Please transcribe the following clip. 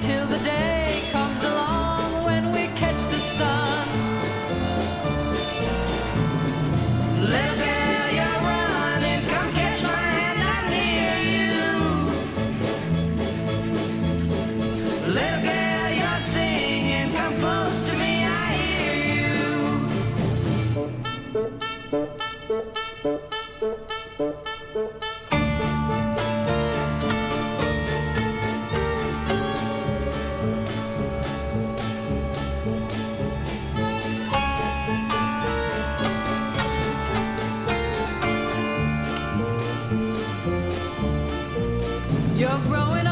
till the day You're growing